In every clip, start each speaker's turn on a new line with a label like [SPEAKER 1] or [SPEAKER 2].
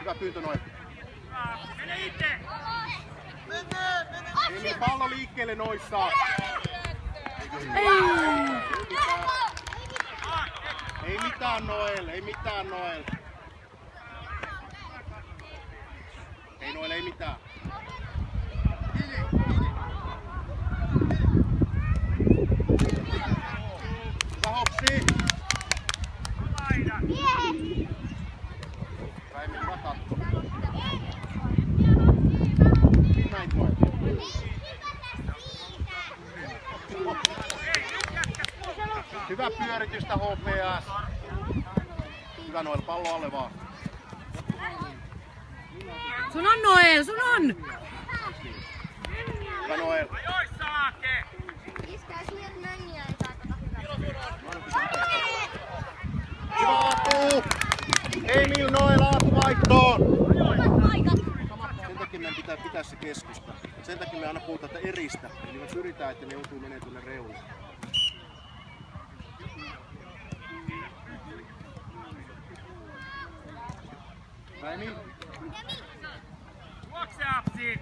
[SPEAKER 1] Hyvä pyyntö noin.
[SPEAKER 2] Mene itse!
[SPEAKER 1] Ei niin pallo liikkeelle noissa.
[SPEAKER 3] Ei
[SPEAKER 1] mitään Noel, ei mitään Noel. Ei Noel, ei mitään. Hyvä hopsi.
[SPEAKER 2] Aina!
[SPEAKER 1] Päivä hyvä katto. Näin Noel. Hyvä pyöritystä HPS. Hyvä Noel, pallo alle vaan.
[SPEAKER 3] Sun on Noel, sun on!
[SPEAKER 1] Hyvä Noel. Aatu. Emil Noel Aatu vaihtoon. Sen takia meidän pitää pitää se keskusta. Sen takia me aina puhutaan että eristä. Eli me pyritään, että ne joutuu menemään tuonne reunalle. Emil.
[SPEAKER 2] Juokse Apsi!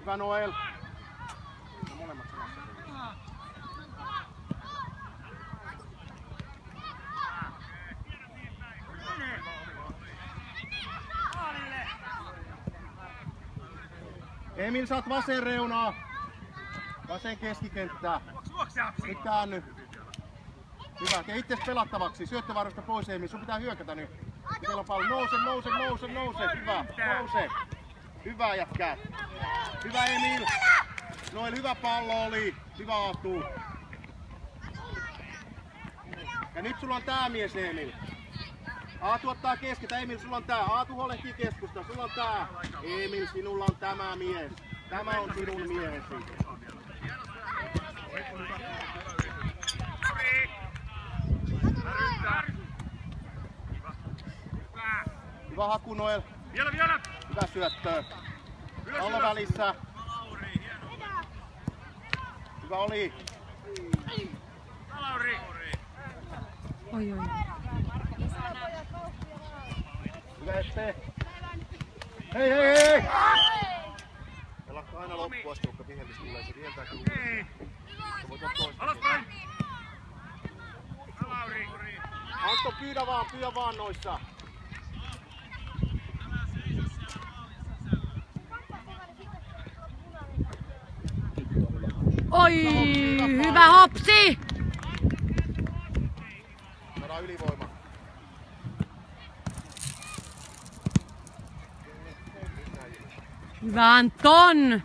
[SPEAKER 1] Hyvä Noel. No molemmat samassa. Emil, saat vasen reunaa. Vasen keskikenttää.
[SPEAKER 2] Juokse, Apsi!
[SPEAKER 1] Nyt käänny. Hyvä, tee itse pelattavaksi. Syöttövaroista pois Emil, sun pitää hyökätä nyt. Teillä on pallo. Nouse, nouse, nouse, nouse. Hyvä, nouse. Hyvä jätkää. Hyvä Emil. Noel, hyvä pallo oli. Hyvä Aatu. Ja nyt sulla on tää mies Emil. Aatu ottaa keskeltä, Emil, sulla on tää. Aatu huolehtii keskusta, sulla on tää. Emil, sinulla on tämä mies. Tämä on sinun miehesi.
[SPEAKER 2] Hyvä!
[SPEAKER 1] Haku Noel.
[SPEAKER 2] Vielä, vielä!
[SPEAKER 1] Hyvä syöttö. Pallo välissä. Hyvä oli.
[SPEAKER 2] Lauri!
[SPEAKER 3] Oi, oi.
[SPEAKER 1] Hyvä Ette. Hei hei hei! Pelakka aina loppuun asti, vaikka vihellis tulee. Se kyllä. Voit ottaa toista.
[SPEAKER 2] Alaspäin! Lauri!
[SPEAKER 1] Antto, pyydä vaan, pyydä vaan noissa.
[SPEAKER 3] Oi, hyvä hopsi!
[SPEAKER 1] Saadaan ylivoima.
[SPEAKER 3] Hyvä Anton!